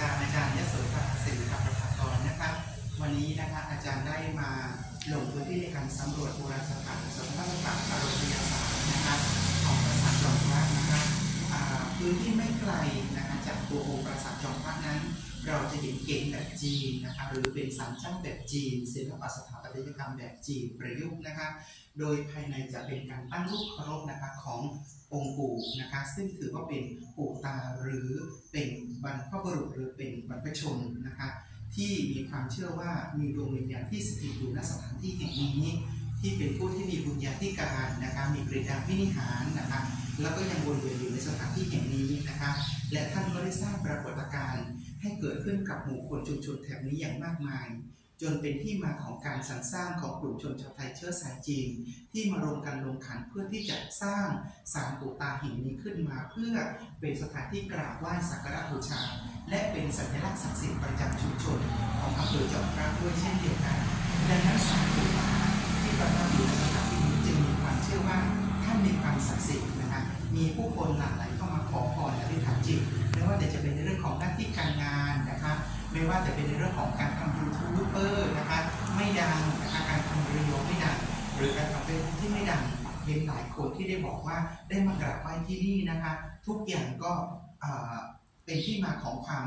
ตาอาจารย์ยศภาสิริประภากรนะครับ วันนี้นะคะอาจารย์ได้มาลงพื้นที่ในการสำรวจโบราณสถานสมบัติศาสตร์อารยศาสตร์นะครับของปราสาทจอมพระนะครับพื้นที่ไม่ไกลนะคะจากตัวองค์ปราสาทจอมพระนั้น เราจะเห็นเกณฑ์แบบจีนนะคะหรือเป็นสันจ้างแบบจีนศิลปะสถาปัตยกรรมแบบจีนประยุกต์นะคะ โดยภายในจะเป็นการตั้งรูปเคารพนะคะขององค์ปู่นะคะซึ่งถือว่าเป็นปู่ตาหรือเป็นบรรพบุรุษหรือเป็นบรรพชนนะคะที่มีความเชื่อว่ามีดวงวิญญาณที่สถิตอยู่ณสถานที่แห่งนี้ ที่เป็นผู้ที่มีบุญญาธิการนะคะมีกริยาพินิหารนะคะแล้วก็ยังวนเวียนอยู่ในสถานที่แห่งนี้นะคะ และท่านก็ได้สร้างปรากฏการณ์ให้เกิดขึ้นกับหมู่คนชุมชนแถบนี้อย่างมากมาย จนเป็นที่มาของการสรรสร้างของกลุ่มชนชาวไทยเชื้อสายจีน ที่มารวมกันลงขันเพื่อที่จะสร้างศาลปู่ตาห่งนี้ขึ้นมาเพื่อเป็นสถานที่กราบไหว้สักการะบูชา และเป็นสัญลักษณ์ศักดิ์สิทธิ์ประจำชุมชน ของอำเภอจอมพระด้วยเช่นเดียวกันดังนั้นศาลปู่ตาที่ประทับอยู่ในสถานที่นี้จึงมีความเชื่อว่าท่านมีความศักดิ์สิทธิ์นะคะมีผู้คนหลั่งไหลเขอพรและอธิษฐานจิตไม่ว่าแต่จะเป็นในเรื่องของหน้าที่การงานนะคะไม่ว่าจะเป็นในเรื่องของการทำยูทูบเบอร์นะคะไม่ดังนะคะการทำรีวิวไม่ดังหรือการทำเฟซบุ๊กที่ไม่ดังเห็นหลายคนที่ได้บอกว่าได้มากราบไหว้ที่นี่นะคะ ทุกอย่างก็ เป็นที่มาของความ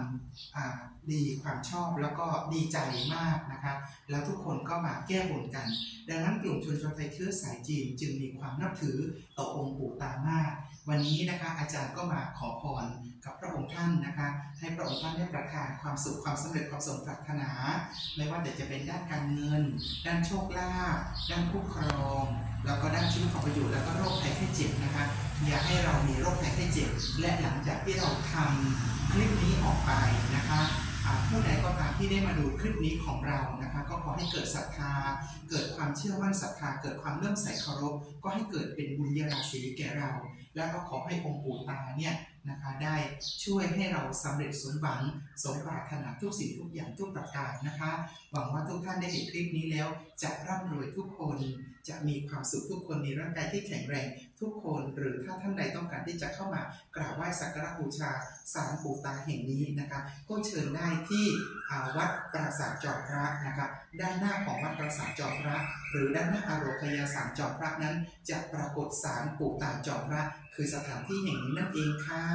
ดีความชอบแล้วก็ดีใจมากนะคะแล้วทุกคนก็มาแก้บนกัน ดังนั้นกลุ่มชนชาวไทยเชื้อสายจีนจึงมีความนับถือต่อองค์ปู่ตามาก วันนี้นะคะอาจารย์ก็มาขอพรกับพระองค์ท่านนะคะให้พระองค์ท่านได้ประทานความสุขความสำเร็จความสมปรารถนา ไม่ว่าแต่จะเป็นด้านการเงิน ด้านโชคลาภด้านคุ้มครอง แล้วก็ด้านชีวิตของประโยชน์แล้วก็โรคภัยไข้เจ็บนะคะ อย่าให้เรามีโรคภัยไข้เจ็บ และหลังจากที่เราทำคลิปนี้ออกไปนะคะผู้ใดก็ตามที่ได้มาดูคลิปนี้ของเรานะคะ ก็ขอให้เกิดศรัทธา เกิดความเชื่อมั่นศรัทธา เกิดความเลื่อมใสเคารพ ก็ให้เกิดเป็นบุญญาราศีแก่เรา แล้วก็ขอให้องค์ปู่ตาเนี่ย นะคะ ได้ช่วยให้เราสำเร็จสมหวังสมปรารถนาทุกสิ่งทุกอย่างทุกประการนะคะ หวังว่าทุกท่านได้เห็นคลิปนี้แล้ว จะร่ำรวยทุกคน จะมีความสุขทุกคนมีร่างกายที่แข็งแรงทุกคน หรือถ้าท่านใดต้องการที่จะเข้ามากราบไหว้สักการะบูชาสารปู่ตาแห่งนี้นะคะ ก็เชิญได้ที่ วัดปราสาทจอมพระนะคะด้านหน้าของวัดปราสาทจอมพระ หรือด้านหน้าอารคยาสารจอมพระนั้น จะปรากฏศาลปู่ตาจอมพระ คือสถานที่แห่งนี้นั่นเองค่ะ